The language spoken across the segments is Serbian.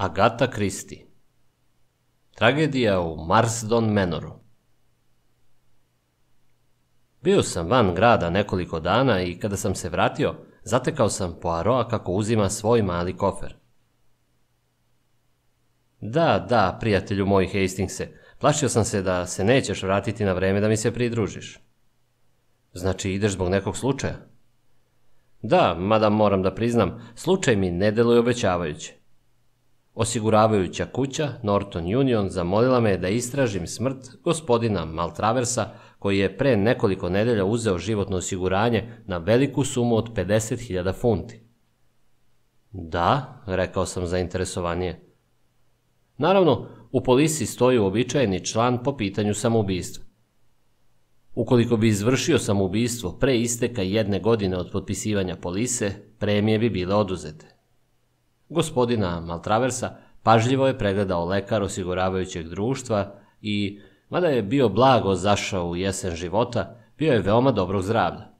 Agata Kristi Tragedija u Marsdon Manoru Bio sam van grada nekoliko dana i kada sam se vratio, zatekao sam Poiroa kako uzima svoj mali kofer. Da, da, prijatelju moj Hastingse, plašio sam se da se nećeš vratiti na vreme da mi se pridružiš. Znači ideš zbog nekog slučaja? Da, mada moram da priznam, slučaj mi ne deluje obećavajuće. Osiguravajuća kuća Norton Union zamolila me da istražim smrt gospodina Maltraversa koji je pre nekoliko nedelja uzeo životno osiguranje na veliku sumu od 50.000 funti. Da, rekao sam zainteresovanije. Naravno, u policiji stoji uobičajeni član po pitanju samoubistva. Ukoliko bi izvršio samoubistvo pre isteka jedne godine od potpisivanja polise, premije bi bile oduzete. Gospodina Maltraversa pažljivo je pregledao lekar osiguravajućeg društva i, mada je bio blago zašao u jesen života, bio je veoma dobrog zdravlja.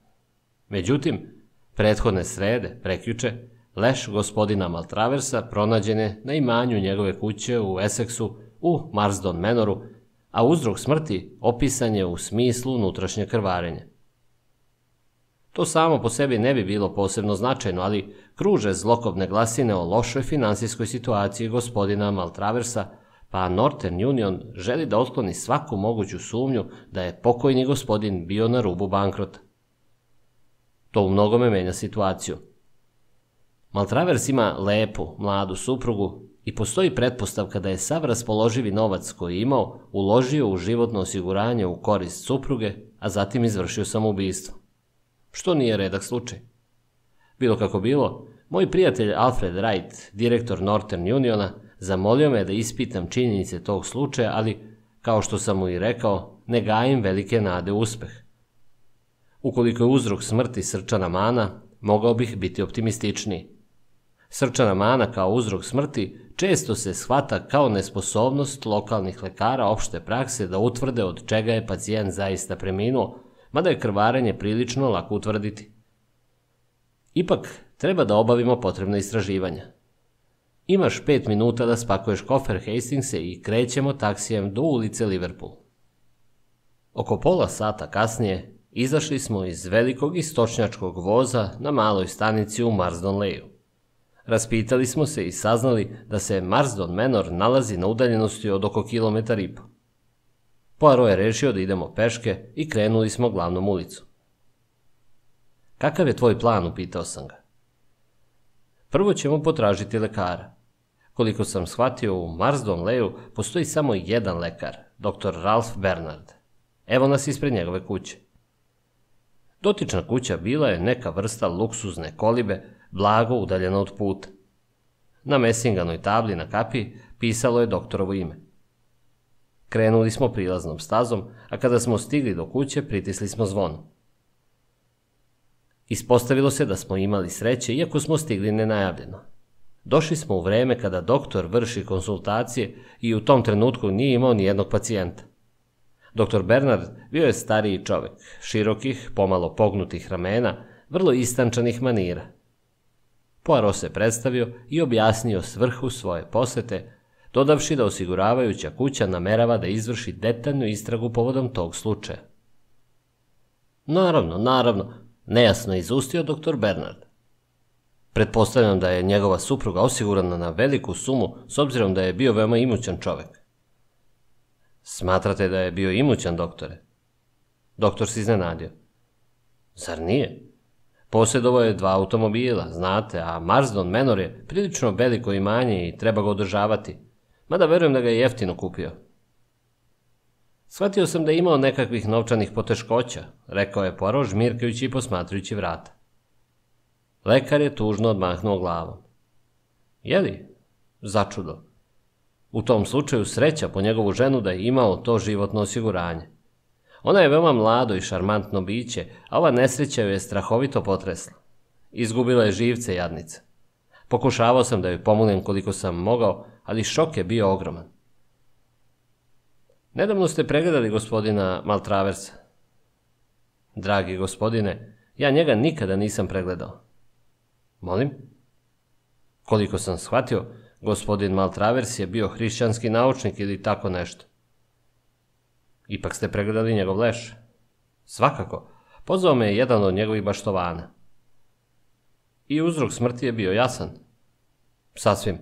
Međutim, prethodne srede, prekjuče, leš gospodina Maltraversa pronađen je na imanju njegove kuće u Essexu u Marsdon Manoru, a uzrok smrti opisan je u smislu unutrašnje krvarenja. To samo po sebi ne bi bilo posebno značajno, ali kruže zlokobne glasine o lošoj finansijskoj situaciji gospodina Maltraversa, pa Northern Union želi da otkloni svaku moguću sumnju da je pokojni gospodin bio na rubu bankrota. To u mnogome menja situaciju. Maltravers ima lepu, mladu suprugu i postoji pretpostavka da je sav raspoloživi novac koji je imao uložio u životno osiguranje u korist supruge, a zatim izvršio samoubistvo. Što nije redak slučaj. Bilo kako bilo, moj prijatelj Alfred Wright, direktor Northern Uniona, zamolio me da ispitam činjenice tog slučaja, ali, kao što sam mu i rekao, ne gajim velike nade u uspeh. Ukoliko je uzrok smrti srčana mana, mogao bih biti optimističniji. Srčana mana kao uzrok smrti često se shvata kao nesposobnost lokalnih lekara opšte prakse da utvrde od čega je pacijent zaista preminuo, mada je krvarenje prilično lako utvrditi. Ipak, treba da obavimo potrebne istraživanja. Imaš pet minuta da spakuješ kofer Hastingse i krećemo taksijem do ulice Liverpool. Oko pola sata kasnije izašli smo iz velikog istočnjačkog voza na maloj stanici u Marsdon Leju. Raspitali smo se i saznali da se Marsdon Manor nalazi na udaljenosti od oko kilometar i po. Poirot je rešio da idemo peške i krenuli smo glavnom ulicu. Kakav je tvoj plan, upitao sam ga. Prvo ćemo potražiti lekara. Koliko sam shvatio, u Marsdon Leju postoji samo jedan lekar, dr. Ralph Bernard. Evo nas ispred njegove kuće. Dotična kuća bila je neka vrsta luksuzne kolibe, blago udaljena od puta. Na mesinganoj tabli na kapi pisalo je doktorovo ime. Krenuli smo prilaznom stazom, a kada smo stigli do kuće, pritisli smo zvon. Ispostavilo se da smo imali sreće, iako smo stigli nenajavljeno. Došli smo u vreme kada doktor vrši konsultacije i u tom trenutku nije imao ni jednog pacijenta. Doktor Bernard bio je stariji čovek, širokih, pomalo pognutih ramena, vrlo istančanih manira. Poirot se predstavio i objasnio svrhu svoje posete, dodavši da osiguravajuća kuća namerava da izvrši detaljnu istragu povodom tog slučaja. Naravno, naravno, nejasno izustio doktor Bernard. Pretpostavljam da je njegova supruga osigurana na veliku sumu s obzirom da je bio veoma imućan čovek. Smatrate da je bio imućan, doktore? Doktor se iznenadio. Zar nije? Posjedovao je dva automobila, znate, a Marsdon Manor je prilično veliko imanje i treba ga održavati. Mada verujem da ga je jeftino kupio. Shvatio sam da je imao nekakvih novčanih poteškoća, rekao je Poirot žmirkajući i posmatrujući vrata. Lekar je tužno odmahnuo glavom. Jeli? Začudo. U tom slučaju sreća po njegovu ženu da je imao to životno osiguranje. Ona je veoma mlado i šarmantno biće, a ova nesreća joj je strahovito potresla. Izgubila je živce jadnica. Pokušavao sam da joj pomognem koliko sam mogao, ali šok je bio ogroman. Nedavno ste pregledali gospodina Maltraversa. Dragi gospodine, ja njega nikada nisam pregledao. Molim? Koliko sam shvatio, Gospodin Maltravers je bio hrišćanski naučnik ili tako nešto. Ipak ste pregledali njegov leš. Svakako, pozvao me je jedan od njegovih baštovana. I uzrok smrti je bio jasan. Sasvim.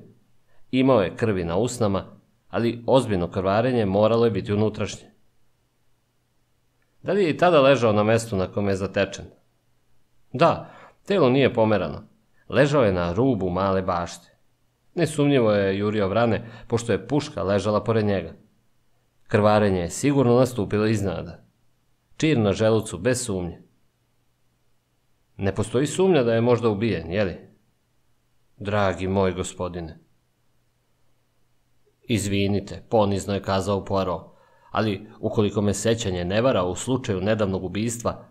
Imao je krvi na usnama, ali ozbiljno krvarenje moralo je biti unutrašnje. Da li je i tada ležao na mestu na kome je zatečen? Da, telo nije pomerano. Ležao je na rubu male bašte. Nesumnjivo je jurio vrane, pošto je puška ležala pored njega. Krvarenje je sigurno nastupilo iznada. Čir na želucu bez sumnje. Ne postoji sumnja da je možda ubijen, jeli? Dragi moj gospodine. Izvinite, ponizno je kazao Poirot, ali ukoliko me sećanje ne vara u slučaju nedavnog ubistva,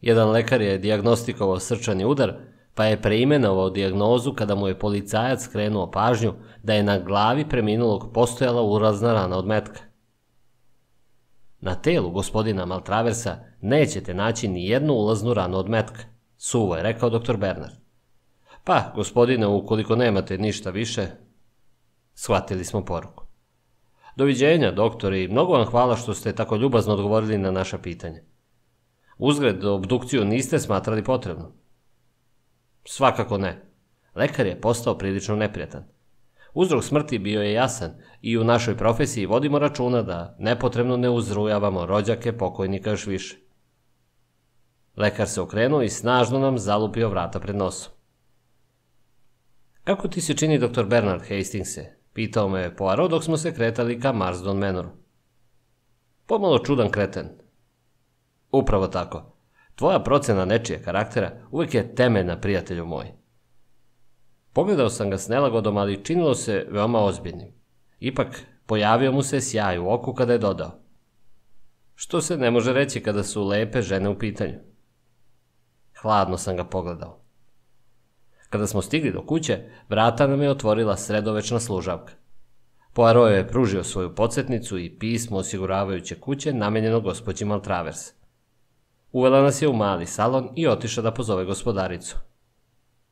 jedan lekar je diagnostikovao srčani udar, pa je preimenovao dijagnozu kada mu je policajac skrenuo pažnju da je na glavi preminulog postojala urazna rana od metka. Na telu gospodina Maltraversa nećete naći ni jednu ulaznu ranu od metka, suvo je rekao dr. Bernard. Pa, gospodine, ukoliko nemate ništa više, shvatili smo poruku. Doviđenja, doktor, i mnogo vam hvala što ste tako ljubazno odgovorili na naša pitanja. Uzgred, obdukciju niste smatrali potrebno. Svakako ne. Lekar je postao prilično neprijatan. Uzrok smrti bio je jasan i u našoj profesiji vodimo računa da nepotrebno ne uzrujavamo rođake pokojnika još više. Lekar se okrenuo i snažno nam zalupio vrata pred nosom. Kako ti se čini, dr. Bernard Hastingse? Pitao me Poirot dok smo se kretali ka Marsdon Manoru. Pomalo čudan kreten. Upravo tako. Tvoja procena nečije karaktera uvek je temeljna, prijatelju moj. Pogledao sam ga s nelagodom, ali činilo se veoma ozbiljnim. Ipak, pojavio mu se sjaj u oku kada je dodao. Što se ne može reći kada su lepe žene u pitanju. Hladno sam ga pogledao. Kada smo stigli do kuće, vrata nam je otvorila sredovečna služavka. Poirot je pružio svoju podsjetnicu i pismo osiguravajuće kuće namenjeno gospođi Maltravers. Uvela nas je u mali salon i otiša da pozove gospodaricu.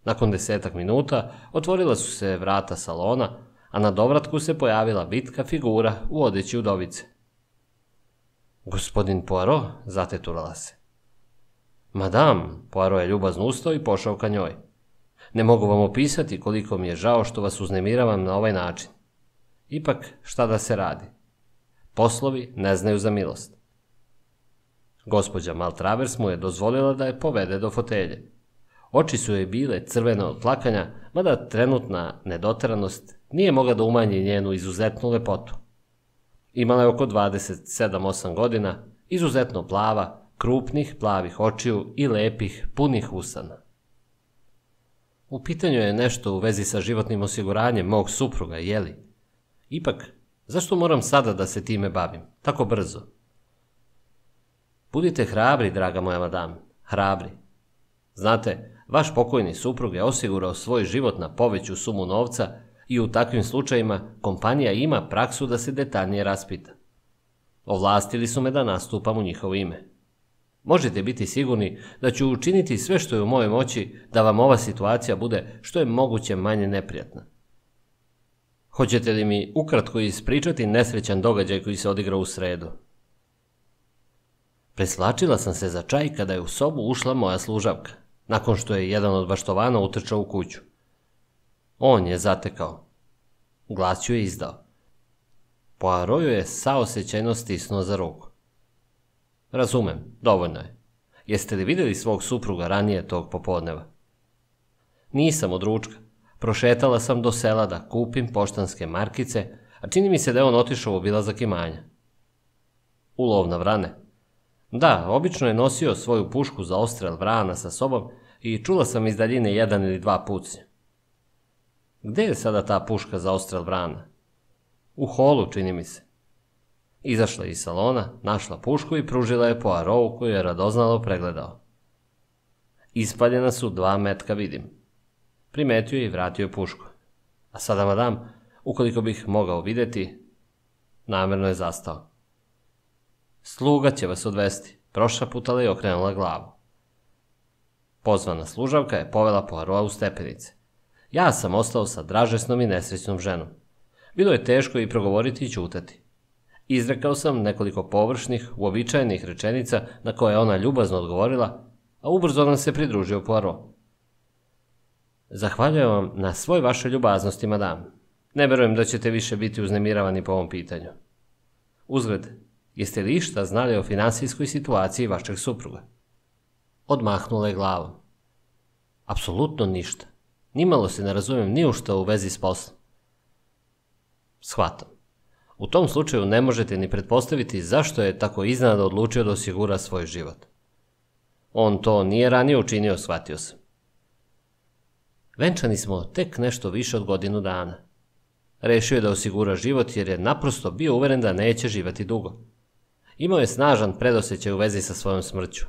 Nakon desetak minuta otvorila su se vrata salona, a na dovratku se pojavila bitka figura u odeći udovice. Gospodin Poirot, zateturala se. Madam, Poirot je ljubazno ustao i pošao ka njoj. Ne mogu vam opisati koliko mi je žao što vas uznemiravam na ovaj način. Ipak, šta da se radi? Poslovi ne znaju za milost. Gospođa Maltravers mu je dozvolila da je povede do fotelje. Oči su joj bile crvene od plakanja, mada trenutna nedoteranost nije mogla da umanji njenu izuzetnu lepotu. Imala je oko 27-8 godina, izuzetno plava, krupnih plavih očiju i lepih, punih usana. U pitanju je nešto u vezi sa životnim osiguranjem mog supruga, jeli? Ipak, zašto moram sada da se time bavim, tako brzo? Budite hrabri, draga moja madam, hrabri. Znate, vaš pokojni suprug je osigurao svoj život na poveću sumu novca i u takvim slučajima kompanija ima praksu da se detaljnije raspita. Ovlastili su me da nastupam u njihovo ime. Možete biti sigurni da ću učiniti sve što je u mojoj moći da vam ova situacija bude što je moguće manje neprijatna. Hoćete li mi ukratko ispričati nesrećan događaj koji se odigrao u sredu? Preslačila sam se za čaj kada je u sobu ušla moja služavka, nakon što je jedan od baštovana utrčao u kuću. On je zatekao. Glas ju je izdao. Poirot je saosećajno stisnuo za ruku. Razumem, dovoljno je. Jeste li videli svog supruga ranije tog popodneva? Nisam od ručka. Prošetala sam do sela da kupim poštanske markice, a čini mi se da je on otišao u obilazak imanja. Ulov na vrane, Da, obično je nosio svoju pušku za ostrel vrana sa sobom i čula sam iz daljine jedan ili dva pucnja. Gde je sada ta puška za ostrel vrana? U holu, čini mi se. Izašla iz salona, našla pušku i pružila je Poirotu koju je radoznalo pregledao. Ispaljena su dva metka vidim. Primetio je i vratio je pušku. A sada, madam, ukoliko bih mogao videti, namerno je zastao. Sluga će vas odvesti. Prošaputala i okrenula glavu. Pozvana služavka je povela Poirota u stepenice. Ja sam ostao sa dražesnom i nesrećnom ženom. Bilo je teško i progovoriti i ćutati. Izrekao sam nekoliko površnih, uobičajenih rečenica na koje je ona ljubazno odgovorila, a ubrzo nam se pridružio Poirot. Zahvaljujem vam na svoj vašoj ljubaznosti, madam. Ne verujem da ćete više biti uznemiravani po ovom pitanju. Uzgled, jeste li išta znali o finansijskoj situaciji vašeg supruga? Odmahnula je glavom. Apsolutno ništa. Nimalo se ne razumijem ni u šta u vezi s poslom. Shvatam. U tom slučaju ne možete ni pretpostaviti zašto je tako iznada odlučio da osigura svoj život. On to nije ranije učinio, shvatio sam. Venčani smo tek nešto više od godinu dana. Rešio je da osigura život jer je naprosto bio uveren da neće živati dugo. Imao je snažan predosećaj u vezi sa svojom smrću.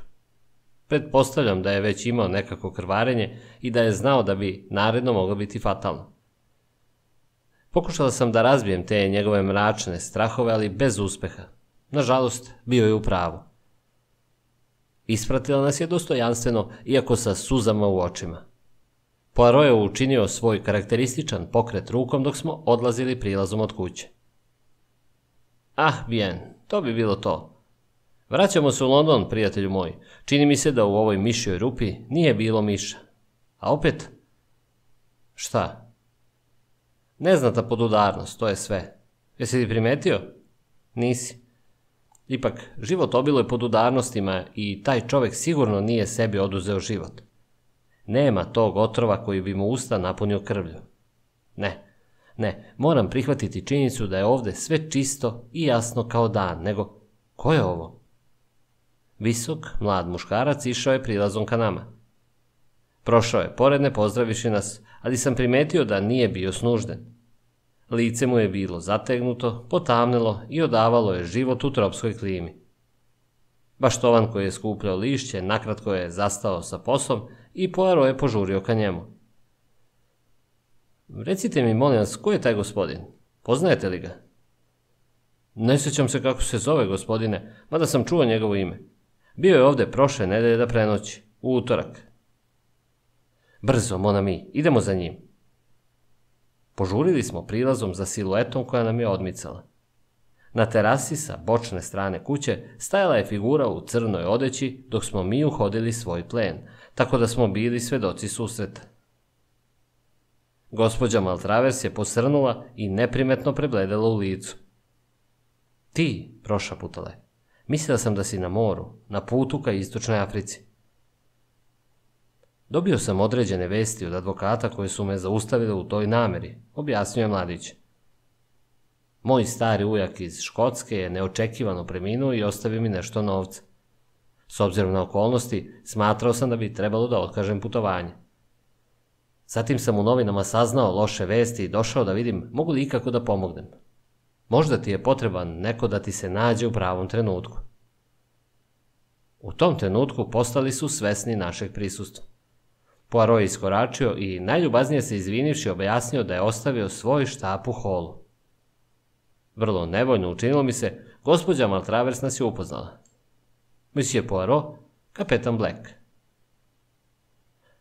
Pretpostavljam da je već imao nekako krvarenje i da je znao da bi naredno moglo biti fatalno. Pokušala sam da razbijem te njegove mračne strahove, ali bez uspeha. Nažalost, bio je u pravu. Ispratila nas je dostojanstveno, iako sa suzama u očima. Poirot je učinio svoj karakterističan pokret rukom dok smo odlazili prilazom od kuće. Ah, bien, to bi bilo to. Vraćamo se u London, prijatelju moj. Čini mi se da u ovoj mišjoj rupi nije bilo miša. A opet? Šta? Neznata podudarnost, to je sve. Jesi li primetio? Nisi. Ipak, život obilo je podudarnostima i taj čovek sigurno nije sebi oduzeo život. Nema tog otrova koji bi mu usta napunio krvlju. Ne, ne, moram prihvatiti činjenicu da je ovde sve čisto i jasno kao dan, nego ko je ovo? Visok, mlad muškarac išao je prilazom ka nama. Prošao je pored ne pozdraviši nas, ali sam primetio da nije bio snužden. Lice mu je bilo zategnuto, potamnilo i odavalo je život u tropskoj klimi. Baštovan koji je skupljao lišće, nakratko je zastao sa posom i Poirot je požurio ka njemu. Recite mi, molim vas, ko je taj gospodin? Poznajete li ga? Ne sjećam se kako se zove, gospodine, mada sam čuo njegovo ime. Bio je ovde prošle nedelje da prenoći, u utorak. Brzo, Monami, idemo za njim. Požurili smo prilazom za siluetom koja nam je odmicala. Na terasi sa bočne strane kuće stajala je figura u crnoj odeći dok smo mi uhodili svoj plen, tako da smo bili svedoci susreta. Gospođa Maltravers je posrnula i neprimetno prebledela u licu. Ti, prošaputala je, mislila sam da si na moru, na putu ka istočnoj Africi. Dobio sam određene vesti od advokata koje su me zaustavile u toj nameri, objasnio je mladić. Moj stari ujak iz Škotske je neočekivano preminuo i ostavio mi nešto novca. S obzirom na okolnosti, smatrao sam da bi trebalo da otkažem putovanje. Zatim sam u novinama saznao loše vesti i došao da vidim mogu li ikako da pomognem. Možda ti je potreban neko da ti se nađe u pravom trenutku. U tom trenutku postali su svesni našeg prisustva. Poirot je iskoračio i najljubaznije se izvinivši objasnio da je ostavio svoj štap u holu. Vrlo nevoljno učinilo mi se, gospođa Maltravers nas je upoznala. Monsieur Poirot, kapetan Black.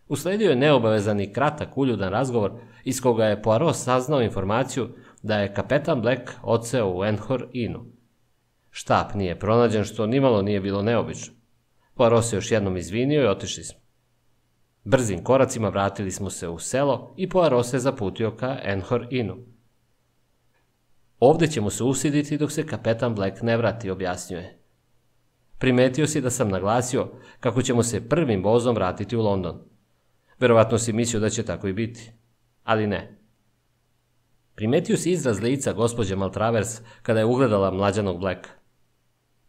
Usledio je neobavezan i kratak uljudan razgovor iz koga je Poirot saznao informaciju da je kapetan Black odseo u Enhor Inu. Štap nije pronađen što nimalo nije bilo neobično. Poirot se još jednom izvinio i otišli smo. Brzim koracima vratili smo se u selo i Poirot se zaputio ka Enhor Inu. Ovde ćemo se usiditi dok se kapetan Black ne vrati, objasnjuje. Primetio si da sam naglasio kako ćemo se prvim vozom vratiti u London. Verovatno si mislio da će tako i biti. Ali ne. Primetio si izraz lica gospođe Maltravers kada je ugledala mlađanog Blacka.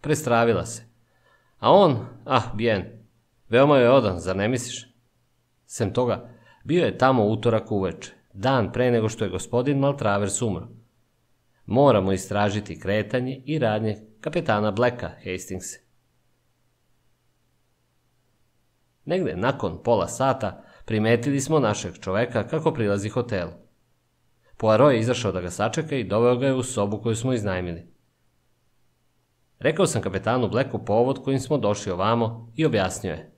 Prestravila se. A on, ah, bien, veoma je odan, zar ne misliš? Sem toga, bio je tamo utorak uveče, dan pre nego što je gospodin Maltravers umro. Moramo istražiti kretanje i radnje kapetana Blacka Hastingsa. Negde nakon pola sata primetili smo našeg čoveka kako prilazi hotelu. Poirot je izašao da ga sačeka i doveo ga je u sobu koju smo iznajmili. Rekao sam kapetanu Blacku povod kojim smo došli ovamo i objasnio je.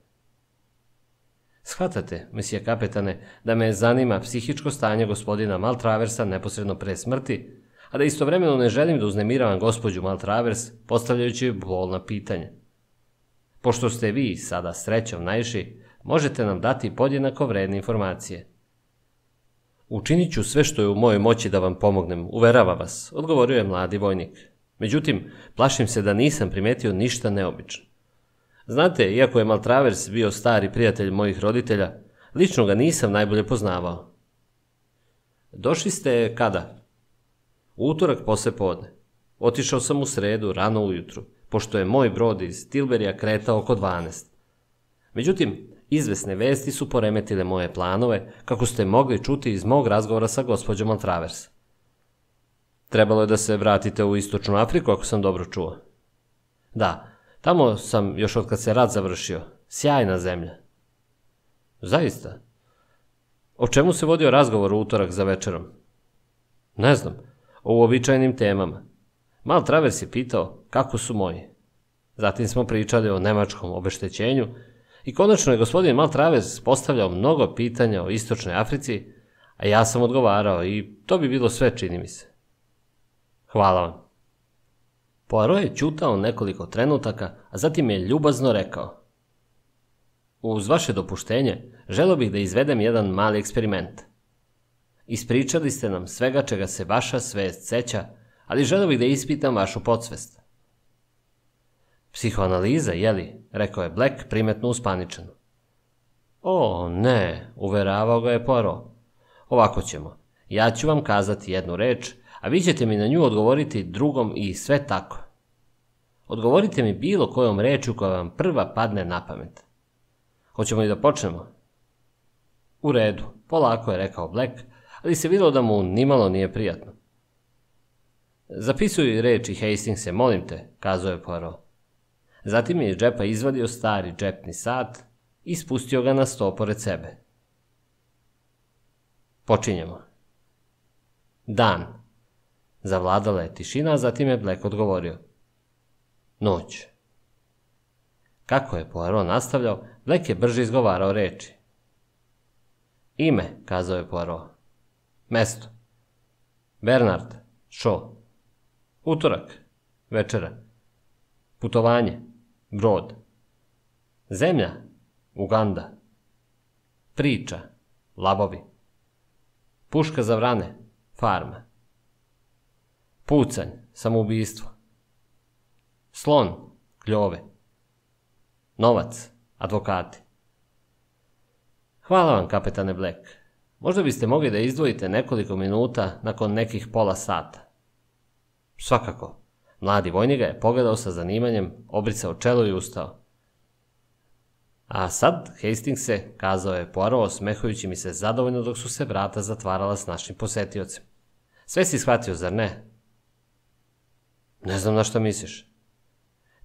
Shvatate, mesije kapetane, da me zanima psihičko stanje gospodina Maltraversa neposredno pre smrti, a da istovremeno ne želim da uznemiravam gospođu Maltravers postavljajući bolna pitanja. Pošto ste vi sada srećom najši, možete nam dati podjednako vredne informacije. Učinit ću sve što je u mojoj moći da vam pomognem, uverava vas, odgovorio je mladi vojnik. Međutim, plašim se da nisam primetio ništa neobično. Znate, iako je Maltravers bio stari prijatelj mojih roditelja, lično ga nisam najbolje poznavao. Došli ste kada? Utorak posle podne. Otišao sam u sredu, rano ujutru, pošto je moj brod iz Tilberija kretao oko 12. Međutim, izvesne vesti su poremetile moje planove, kako ste mogli čuti iz mog razgovora sa gospođom Maltravers. Trebalo je da se vratite u Istočnu Afriku, ako sam dobro čuo. Da, Tamo sam još od kad se rad završio. Sjajna zemlja. Zaista? O čemu se vodio razgovor u utorak za večerom? Ne znam, o uobičajenim temama. Mal Travers je pitao kako su moji. Zatim smo pričali o nemačkom obeštećenju i konačno je gospodin Mal Travers postavljao mnogo pitanja o istočnoj Africi, a ja sam odgovarao i to bi bilo sve, čini mi se. Hvala vam. Poirot je ćutao nekoliko trenutaka, a zatim je ljubazno rekao. Uz vaše dopuštenje, želo bih da izvedem jedan mali eksperiment. Ispričali ste nam svega čega se vaša svest seća, ali želo bih da ispitam vašu podsvest. Psihoanaliza, jeli? rekao je Black primetno uspaničeno. O, ne, uveravao ga je Poirot. Ovako ćemo. Ja ću vam kazati jednu reč, a vi ćete mi na nju odgovoriti drugom i sve tako. Odgovorite mi bilo kojom rečju koja vam prva padne na pamet. Hoćemo li da počnemo? U redu, polako je rekao Black, ali se videlo da mu nimalo nije prijatno. Zapisuj reči Hastingse, molim te, kazao je Poirot. Zatim je iz džepa izvadio stari džepni sat i spustio ga na sto pored sebe. Počinjemo. Dan. Zavladala je tišina, zatim je Black odgovorio. Noć. Kako je Poirot nastavljao, Black je brže izgovarao reči. Ime, kazao je Poirot. Mesto. Bernard, Shaw. Utorak, večera. Putovanje, brod. Zemlja, Uganda. Priča, labovi. Puška za vrane, farma. Pucanj, samoubistvo. Slon, kljove. Novac, advokati. Hvala vam, kapetane Black. Možda biste mogli da izdvojite nekoliko minuta nakon nekih pola sata. Svakako. Mladi vojnik ga je pogledao sa zanimanjem, obricao čelo i ustao. A sad, Hastings se, kazao je Poirot, smehujući mi se zadovoljno dok su se vrata zatvarala s našim posetiocem. Sve si shvatio, zar ne? Ne znam na šta misliš.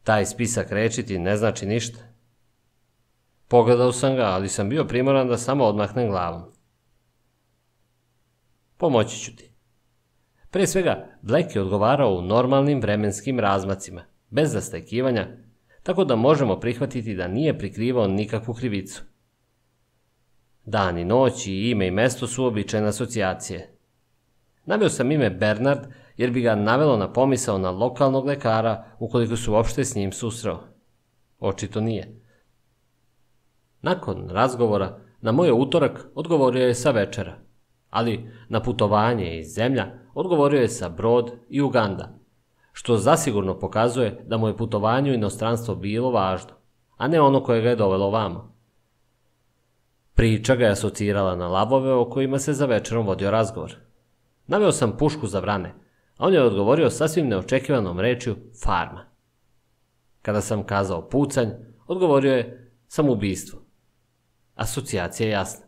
Taj spisak reči ti ne znači ništa. Pogledao sam ga, ali sam bio primoran da samo odmahnem glavom. Pomoći ću ti. Pre svega, Black je odgovarao u normalnim vremenskim razmacima, bez zastajkivanja, tako da možemo prihvatiti da nije prikrivao nikakvu krivicu. Dan i noć i ime i mesto su običajne asocijacije. Naveo sam ime Bernard jer bi ga navelo na pomisao na lokalnog lekara ukoliko su uopšte s njim susreo. Očito nije. Nakon razgovora, na moj utorak odgovorio je sa večera, ali na putovanje iz zemlja odgovorio je sa brod i Uganda, što zasigurno pokazuje da mu je putovanje u inostranstvo bilo važno, a ne ono koje ga je dovelo vamo. Priča ga je asocirala na labove o kojima se za večerom vodio razgovor. Naveo sam pušku za vrane, on je odgovorio sasvim neočekivanom rečju farma. Kada sam kazao pucanj, odgovorio je samoubistvo. Asocijacija je jasna.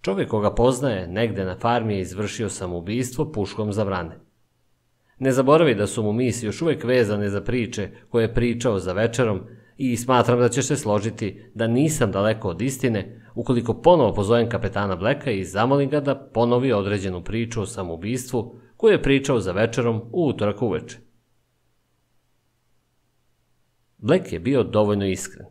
Čovjek koga poznaje negde na farmi je izvršio samoubistvo puškom za vrane. Ne zaboravi da su mu misli još uvek vezane za priče koje je pričao za večerom i smatram da ćeš se složiti da nisam daleko od istine ukoliko ponovo pozovem kapetana Bleka i zamolim ga da ponovi određenu priču o samoubistvu koju je pričao za večerom u utorak uveče. Black je bio dovoljno iskren.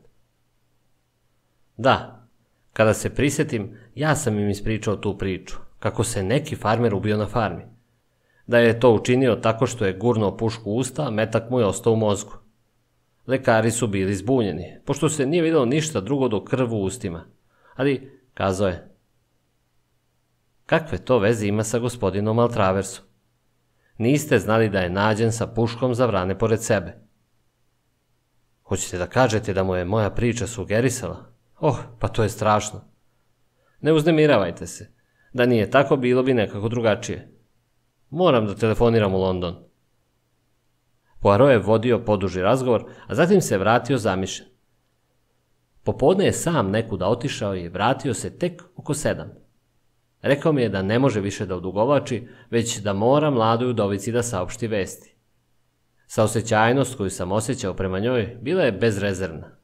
Da, Kada se prisjetim, ja sam im ispričao tu priču, kako se neki farmer ubio na farmi. Da je to učinio tako što je gurnuo pušku u usta, metak mu je ostao u mozgu. Lekari su bili zbunjeni, pošto se nije videlo ništa drugo do krvu u ustima. Ali, kazao je, kakve to veze ima sa gospodinom Altraversom? Niste znali da je nađen sa puškom za vrane pored sebe. Hoćete da kažete da mu je moja priča sugerisala? Oh, pa to je strašno. Ne uznemiravajte se. Da nije tako, bilo bi nekako drugačije. Moram da telefoniram u London. Poirot je vodio poduži razgovor, a zatim se vratio zamišljen. Popodne je sam nekuda otišao i vratio se tek oko sedam. Rekao mi je da ne može više da odugovači, već da mora mladoj udovici da saopšti vesti. Saosećajnost koju sam osjećao prema njoj bila je bezrezervna.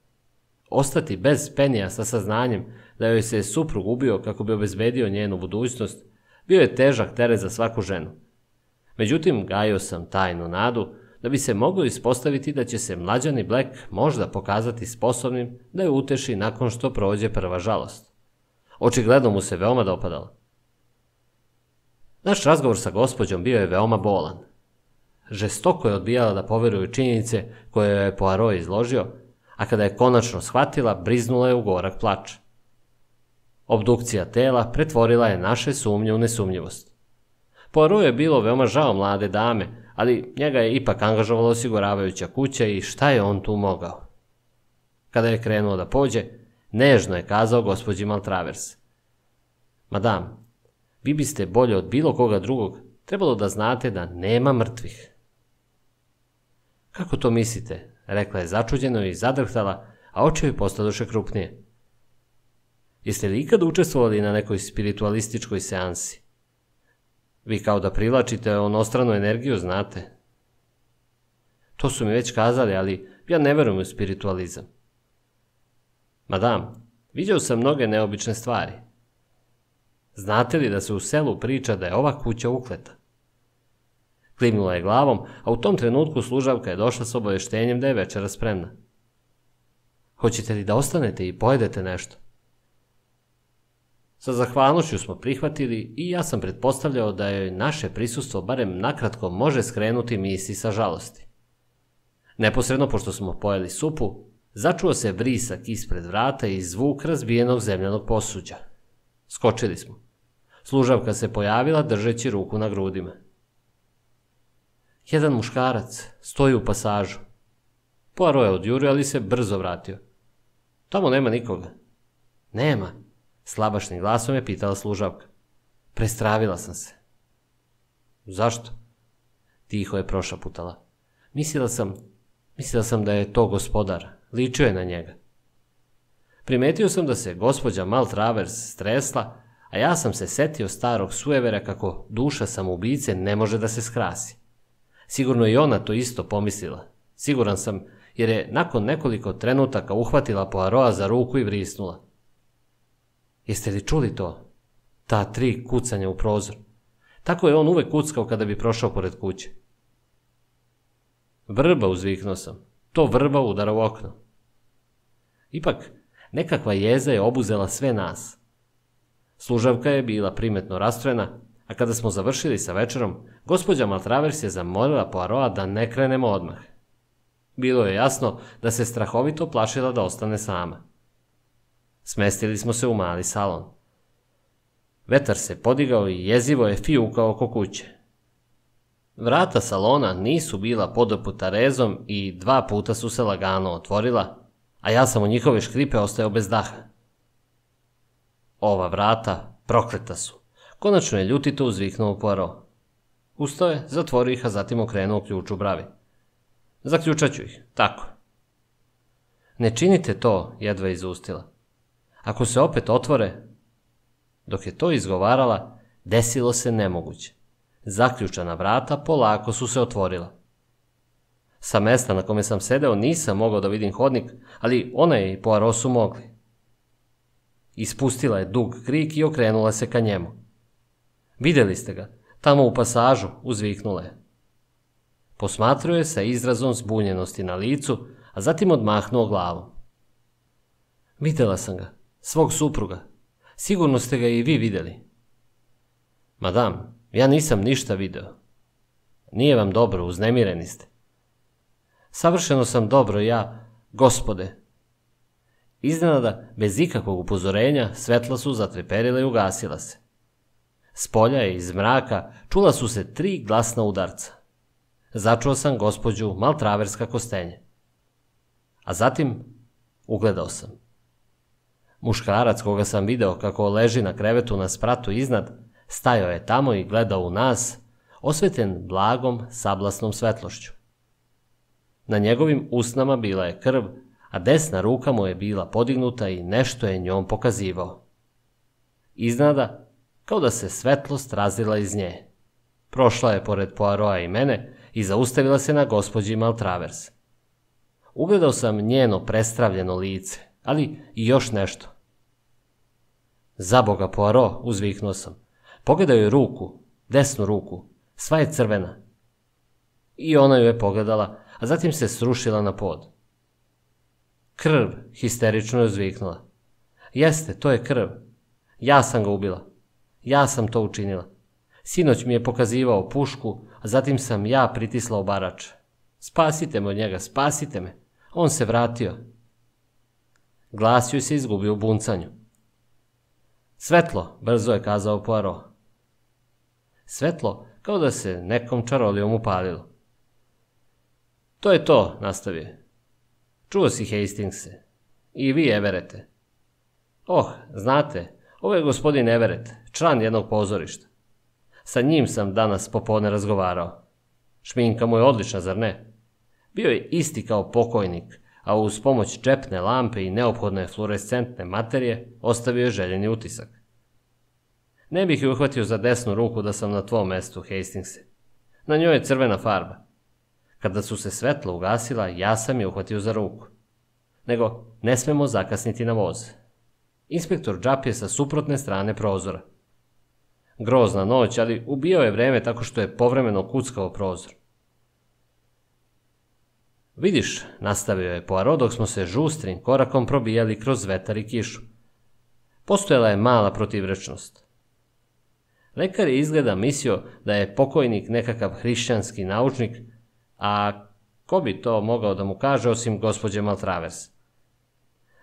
Ostati bez penija sa saznanjem da joj se suprug ubio kako bi obezbedio njenu budućnost, bio je težak teret za svaku ženu. Međutim, gajio sam tajnu nadu da bi se moglo ispostaviti da će se mlađani Black možda pokazati sposobnim da je uteši nakon što prođe prva žalost. Očigledno mu se veoma dopadalo. Naš razgovor sa gospođom bio je veoma bolan. Žestoko je odbijala da poveruje činjenice koje je Poirot izložio, a kada je konačno shvatila, briznula je u gorak plač. Obdukcija tela pretvorila je naše sumnje u nesumnjivost. Poirot je bilo veoma žao mlade dame, ali njega je ipak angažovala osiguravajuća kuća i šta je on tu mogao? Kada je krenuo da pođe, nežno je kazao gospođi Maltravers. Madam, vi biste bolje od bilo koga drugog trebalo da znate da nema mrtvih. Kako to mislite? rekla je začuđeno i zadrhtala, a očevi postadoše krupnije. Jeste li ikad učestvovali na nekoj spiritualističkoj seansi? Vi kao da privlačite onostranu energiju, znate. To su mi već kazali, ali ja ne verujem u spiritualizam. Madam, vidio sam mnoge neobične stvari. Znate li da se u selu priča da je ova kuća ukleta? Klimnula je glavom, a u tom trenutku služavka je došla s obaveštenjem da je večera spremna. Hoćete li da ostanete i pojedete nešto? Sa zahvalnošću smo prihvatili i ja sam pretpostavljao da joj naše prisustvo barem nakratko može skrenuti misli sa žalosti. Neposredno pošto smo pojeli supu, začuo se vrisak ispred vrata i zvuk razbijenog zemljanog posuđa. Skočili smo. Služavka se pojavila držeći ruku na grudima. Jedan muškarac stoji u pasažu. Poirot je odjurio, ali se brzo vratio. Tamo nema nikoga. Nema, slabašnim glasom je pitala služavka. Prestravila sam se. Zašto? Tiho je prošaputala. Mislila sam, mislila sam da je to gospodar. Ličio je na njega. Primetio sam da se gospođa Maltravers stresla, a ja sam se setio starog suevera kako duša samoubice ne može da se skrasi. Sigurno i ona to isto pomislila. Siguran sam, jer je nakon nekoliko trenutaka uhvatila Poirota za ruku i vrisnula. Jeste li čuli to? Ta tri kucanja u prozor. Tako je on uvek kuckao kada bi prošao pored kuće. Vrba uzviknuo sam. To vrba udara u okno. Ipak, nekakva jeza je obuzela sve nas. Služavka je bila primetno rastrojena, a kada smo završili sa večerom, gospođa Maltravers je zamolila Poirota da ne krenemo odmah. Bilo je jasno da se strahovito plašila da ostane sama. Smestili smo se u mali salon. Vetar se podigao i jezivo je fijukao oko kuće. Vrata salona nisu bila podoputa rezom i dva puta su se lagano otvorila, a ja sam u njihove škripe ostao bez daha. Ova vrata prokleta su. Konačno je ljutito uzviknuo Poirot. Ustao je, zatvorio ih, a zatim okrenuo ključ u bravi. Zaključat ću ih, tako. Ne činite to, jedva izustila. Ako se opet otvore... Dok je to izgovarala, desilo se nemoguće. Zaključana vrata polako su se otvorila. Sa mesta na kome sam sedeo nisam mogao da vidim hodnik, ali ona i Poirot su mogli. Ispustila je dug krik i okrenula se ka njemu. Videli ste ga, tamo u pasažu, uzviknula je. Posmatruo je sa izrazom zbunjenosti na licu, a zatim odmahnuo glavom. Videla sam ga, Svog supruga. Sigurno ste ga i vi vidjeli. Madam, ja nisam ništa video. Nije vam dobro, uznemireni ste. Savršeno sam dobro, ja, gospode. Iznenada, bez ikakvog upozorenja, svetla su zatreperila i ugasila se. S polja i iz mraka čula su se tri glasna udarca. Začuo sam gospođu Maltraverska kostenje. A zatim ugledao sam. Muškarac koga sam video kako leži na krevetu na spratu iznad, stajao je tamo i gledao u nas, osveten blagom sablasnom svetlošću. Na njegovim usnama bila je krv, a desna ruka mu je bila podignuta i nešto je njom pokazivao. Iznada, kao da se svetlost razila iz nje. Prošla je pored Poiroa i mene i zaustavila se na gospođi Maltravers. Ugledao sam njeno prestravljeno lice, ali i još nešto. Za boga, Poirot, uzviknuo sam. Pogledaj joj ruku, desnu ruku, sva je crvena. I ona ju je pogledala, a zatim se srušila na pod. Krv, histerično je uzviknula. Jeste, to je krv. Ja sam ga ubila. Ja sam to učinila. Sinoć mi je pokazivao pušku, a zatim sam ja pritisla obarač. Spasite me od njega, spasite me. On se vratio. Glas joj se izgubio u buncanju. Svetlo, brzo je kazao Poirot. Svetlo, kao da se nekom čarolijom upalilo. To je to, nastavio. Čuo si Hastingse. I vi, Everete. Oh, znate, ovo je gospodin Everett, član jednog pozorišta. Sa njim sam danas popodne razgovarao. Šminka mu je odlična, zar ne? Bio je isti kao pokojnik, a uz pomoć čepne lampe i neophodne fluorescentne materije ostavio je željeni utisak. Ne bih je uhvatio za desnu ruku da sam na tvom mestu, Hastingse. Na njoj je crvena farba. Kada su se svetla ugasila, ja sam je uhvatio za ruku. Nego, ne smemo zakasniti na voz. Inspektor Džap je sa suprotne strane prozora. Grozna noć, ali ubio je vreme tako što je povremeno kuckao prozor. Vidiš, nastavio je Poirot dok smo se žustrim korakom probijali kroz vetar i kišu. Postojala je mala protivrečnost. Lekar je izgleda mislio da je pokojnik nekakav hrišćanski naučnik, a ko bi to mogao da mu kaže osim gospođe Maltravers?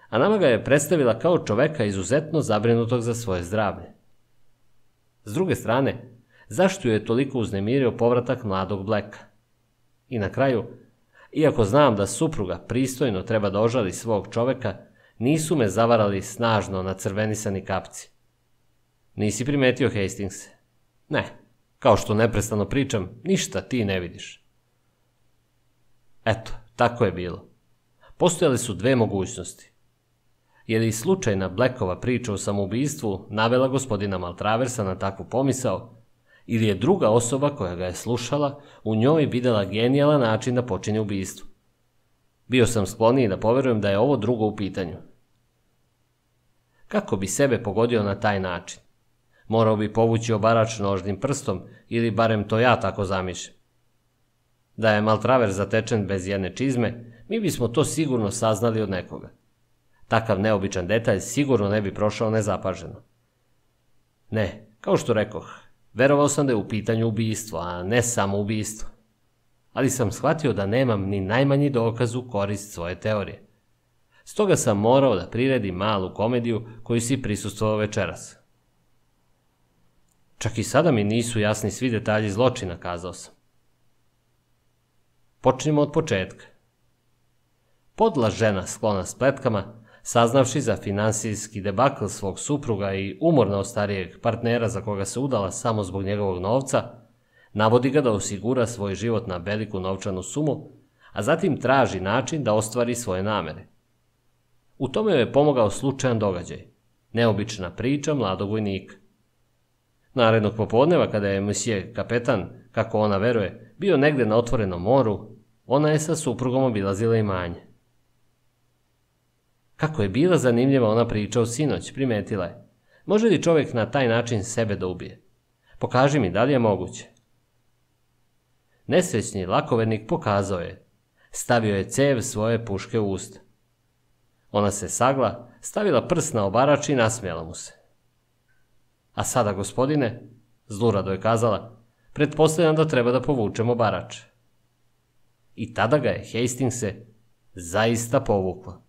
A nama ga je predstavila kao čoveka izuzetno zabrinutog za svoje zdravlje. S druge strane, zašto je toliko uznemirio povratak mladog Blacka? I na kraju, iako znam da supruga pristojno treba da ožali svog čoveka, nisu me zavarali snažno na crvenisani kapci. Nisi primetio Hastings? Ne, kao što neprestano pričam, ništa ti ne vidiš. Eto, tako je bilo. Postojale su dve mogućnosti. Je li slučajna Blackova priča o samoubistvu navela gospodina Maltraversa na takvu pomisao, ili je druga osoba koja ga je slušala u njoj videla genijalan način da počinje ubistvo. Bio sam skloniji da poverujem da je ovo drugo u pitanju. Kako bi sebe pogodio na taj način? Morao bi povući obarač nožnim prstom ili barem to ja tako zamišljam. Da je Maltraver zatečen bez jedne čizme, mi bismo to sigurno saznali od nekoga. Takav neobičan detalj sigurno ne bi prošao nezapaženo. Ne, kao što rekoh, verovao sam da je u pitanju ubistvo, a ne samo ubistvo. Ali sam shvatio da nemam ni najmanji dokaz u korist svoje teorije. Stoga sam morao da priredim malu komediju koju si prisustvovao večeras. Čak i sada mi nisu jasni svi detalji zločina, kazao sam. Počnimo od početka. Podla žena sklona spletkama, saznavši za finansijski debakl svog supruga i umorno starijeg partnera za koga se udala samo zbog njegovog novca, navodi ga da osigura svoj život na veliku novčanu sumu, a zatim traži način da ostvari svoje namere. U tome joj je pomogao slučajan događaj, neobična priča mladog vojnika. Narednog popodneva, kada je monsieur kapetan, kako ona veruje, bio negde na otvorenom moru, ona je sa suprugom obilazila imanje. Kako je bila zanimljiva ona priča o sinoć, primetila je. Može li čovjek na taj način sebe da ubije? Pokaži mi, da li je moguće? Nesrećni lakovernik pokazao je. Stavio je cev svoje puške u usta. Ona se sagla, stavila prst na obarač i nasmijala mu se. A sada, gospodine, zlurado je kazala, pretpostavljam da treba da povučemo barač. I tada ga je se zaista povukla.